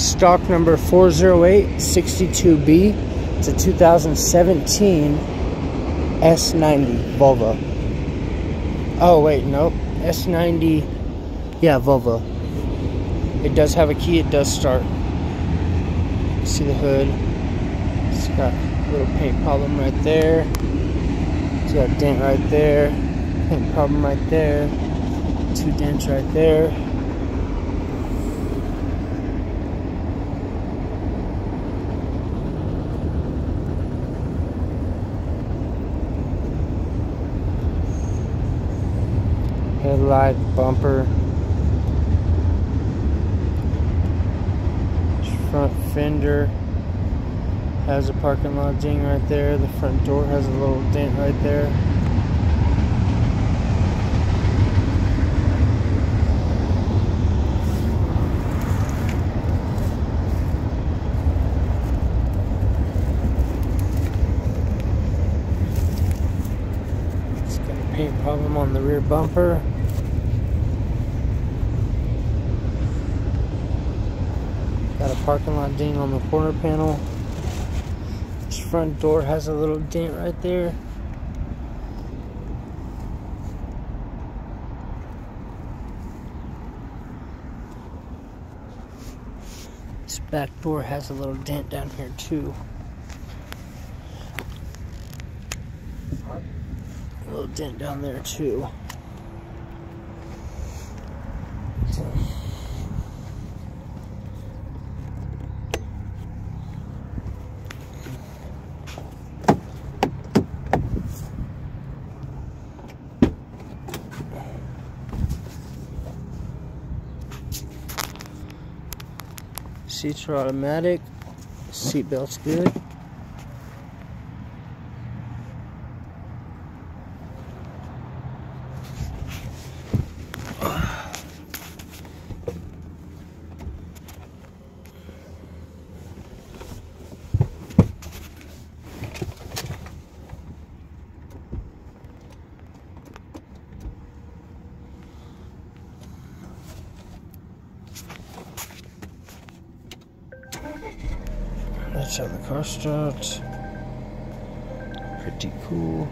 stock number 40862B. It's a 2017 S90 Volvo. Oh, wait, nope. S90, yeah, Volvo. It does have a key, it does start. See the hood. It's got a little paint problem right there. It's got a dent right there. Paint problem right there. Two dents right there. Headlight, bumper, front fender has a parking lot ding right there. The front door has a little dent right there. A paint problem on the rear bumper. A parking lot ding on the corner panel. This front door has a little dent right there. This back door has a little dent down here too. A little dent down there too. Seats are automatic. Seat belt's good. How the car starts. Pretty cool.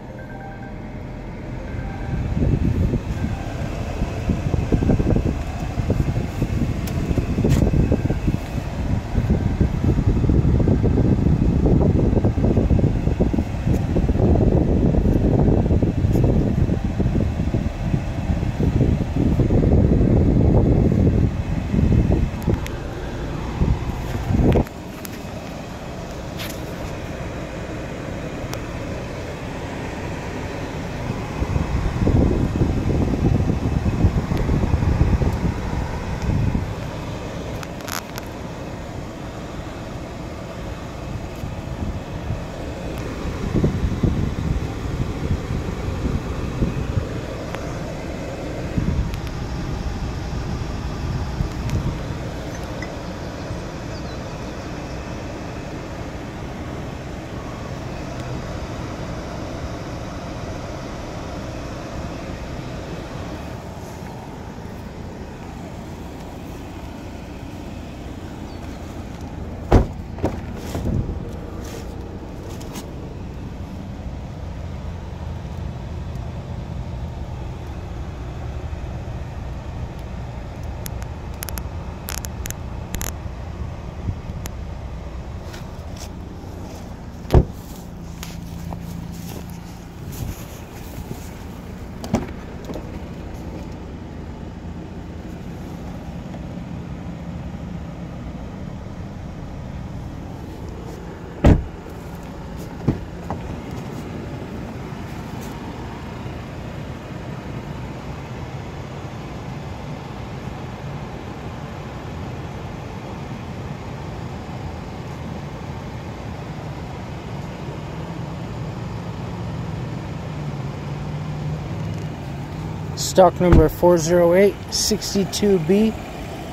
Stock number 40862B.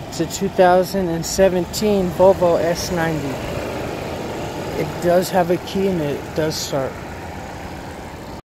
It's a 2017 Volvo S90. It does have a key and it does start.